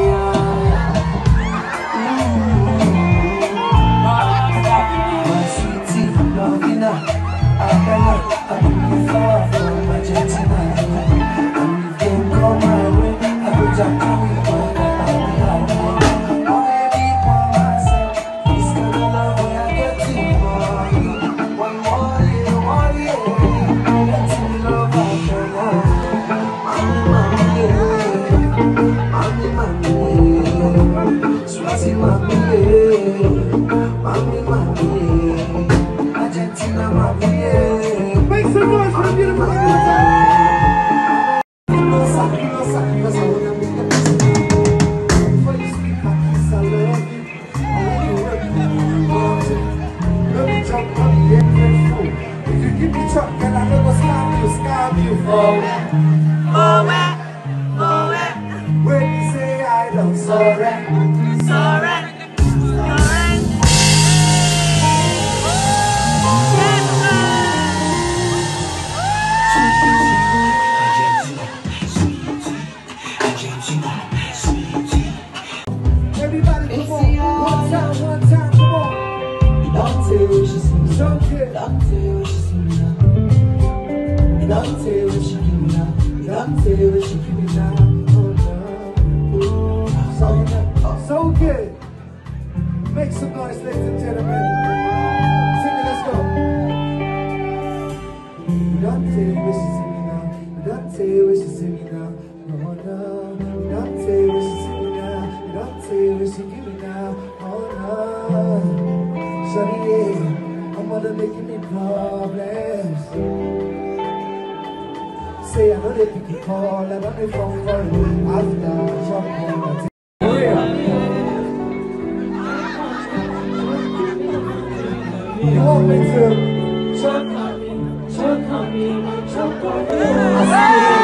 you. Mami, mami, mami, mami, Argentina, mami. Make some noise for the beautiful Argentina. Nossa, nossa, nossa, minha amiga. Foi explicar que salão. Let me jump on the end of If you give me chop, then I know what's got you, scar you. Moe, moe, moe. When you say I don't, sorry. Don't tell what she give me now. Don't tell what she give now. Oh, no. So, good. Make some noise, ladies and gentlemen. Sing it, let's go. Don't tell what see me now. Don't tell what she see me now. Oh no. Don't tell what she see me now. Don't tell what she give me now. Oh no. Shawty, yeah. I'm gonna making me problems. Say I know they pick a call, I know they phone call after yeah. You want me to? Choke on me, choke on me,